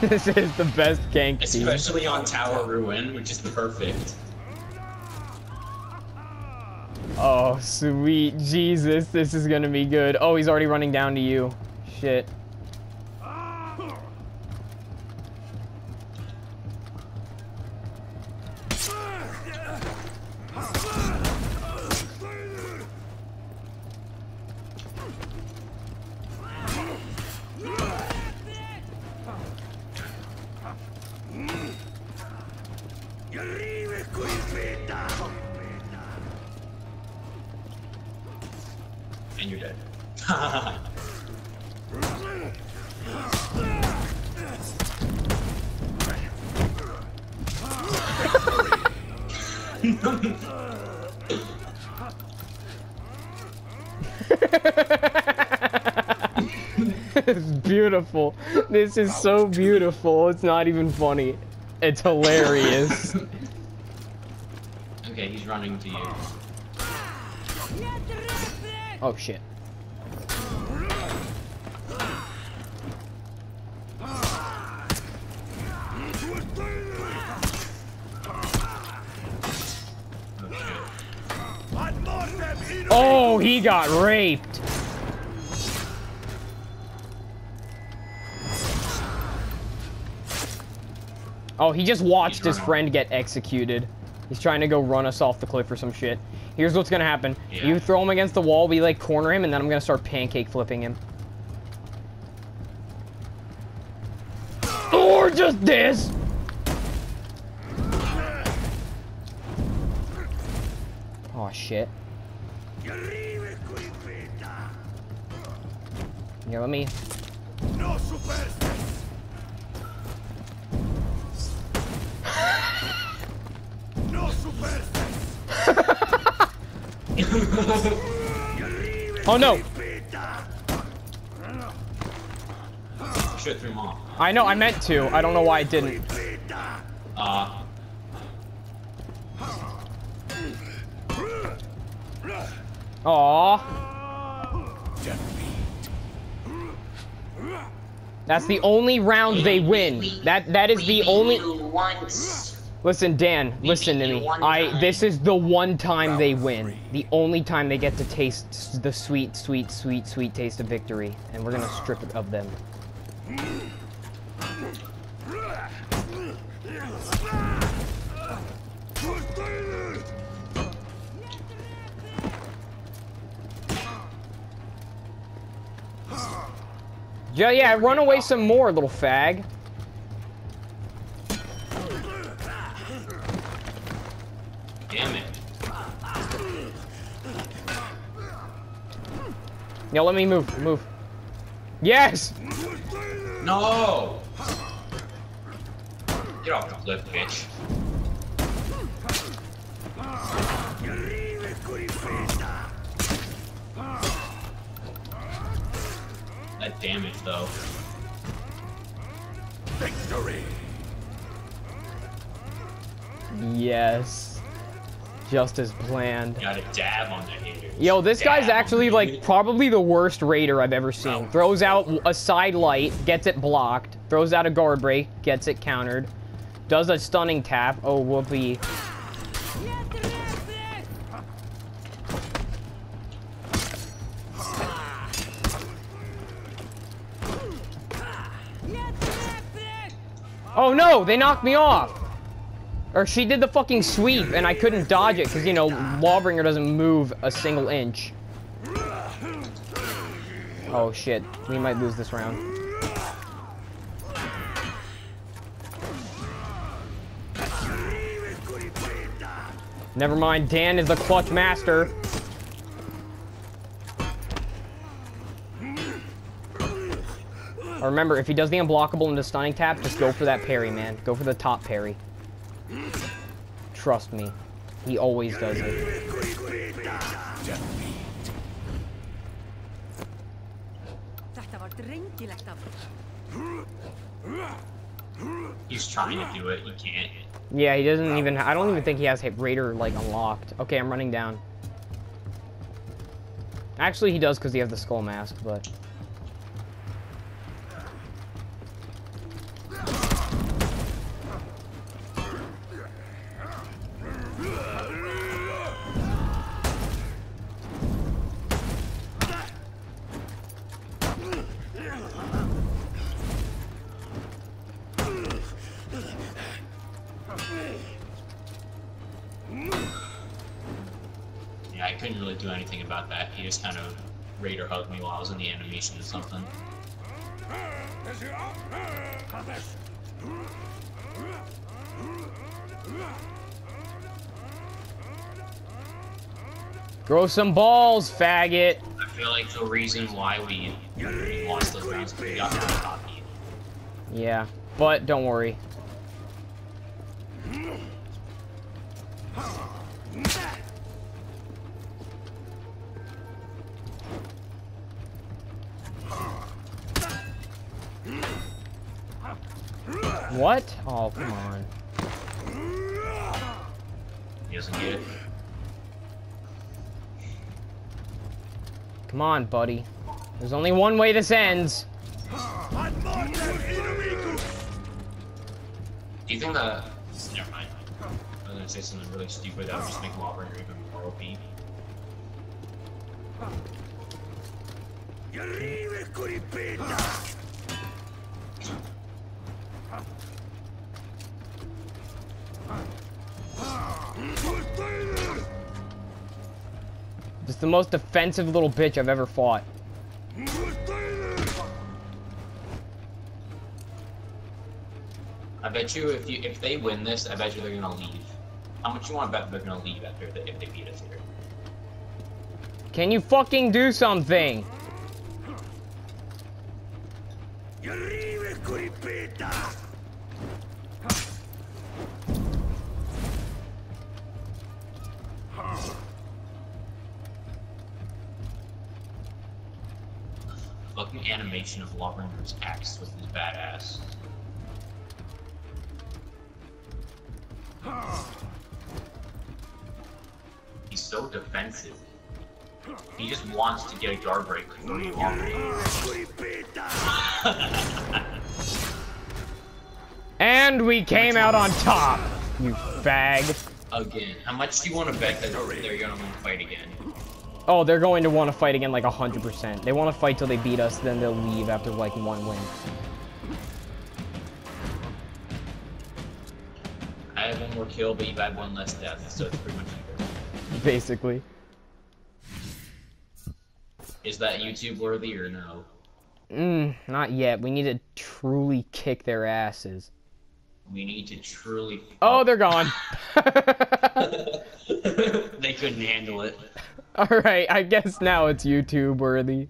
this is the best gank team. Especially on Tower Ruin, which is perfect. Oh, sweet Jesus, this is gonna be good. Oh, he's already running down to you. Shit. And you're dead. it's beautiful. This is so beautiful. It's not even funny. It's hilarious. okay, he's running to you. Oh shit. Oh, oh he got raped. Oh, he just watched his friend get executed. He's trying to go run us off the cliff or some shit. Here's what's gonna happen. Yeah. You throw him against the wall, we like corner him, and then I'm gonna start pancake flipping him. Or just this! Oh shit. Yeah, let me. Oh no! Should threw him off. I know, I meant to. I don't know why I didn't. Uh, Aww. That's the only round they win. That that is the only. Once. Listen, Dan. Listen to me. I. This is the one time they win. The only time they get to taste the sweet, sweet, sweet, sweet taste of victory, and we're gonna strip it of them. Yeah, yeah. Run away some more, little fag. Damn it. Yeah, let me move. Move. Yes. No! Get off the cliff, bitch. That damage, though. Victory! Yes. Just as planned. Got a dab on the. Yo, this guy's Dab on actually like probably the worst raider I've ever seen. Throws out a side light, gets it blocked. Throws out a guard break, gets it countered. Does a stunning tap. Oh, whoopee. Oh no, they knocked me off. Or she did the fucking sweep and I couldn't dodge it because, you know, Lawbringer doesn't move a single inch. Oh shit, we might lose this round. Never mind, Dan is the clutch master. Remember, if he does the unblockable and the stunning tap, just go for that parry, man. Go for the top parry. Trust me. He always does it. Þetta var drengilegt af þér. He's trying to do it, you can't. Yeah, he doesn't even. I don't even think he has Raider like unlocked. Okay, I'm running down. Actually, he does because he has the skull mask, but. Couldn't really do anything about that. He just kind of raider hugged me while I was in the animation or something. Grow some balls, faggot. I feel like the reason why we lost those rounds is we got on top of you. Yeah, but don't worry. What? Oh, come on. He doesn't get it. Come on, buddy. There's only one way this ends. Do you think that? Never mind. I was gonna say something really stupid that would just make Lawbringer even more OP. Just the most defensive little bitch I've ever fought. I bet you if you if they win this, I bet you they're gonna leave. How much you want to bet they're gonna leave after the, if they beat us here? Can you fucking do something? Fucking animation of Lawbringer's axe with his badass. He's so defensive. He just wants to get a guard break before you walk And we came out on top, you fag. Again, how much do you want to bet that they're gonna win the fight again? Oh, they're going to want to fight again like 100%. They want to fight till they beat us, then they'll leave after like one win. I have one more kill, but you've had one less death, so it's pretty much equal. Basically. Is that YouTube worthy or no? Mm, not yet. We need to truly kick their asses. We need to truly. Oh, they're gone. they couldn't handle it. Alright, I guess now it's YouTube worthy.